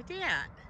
I did.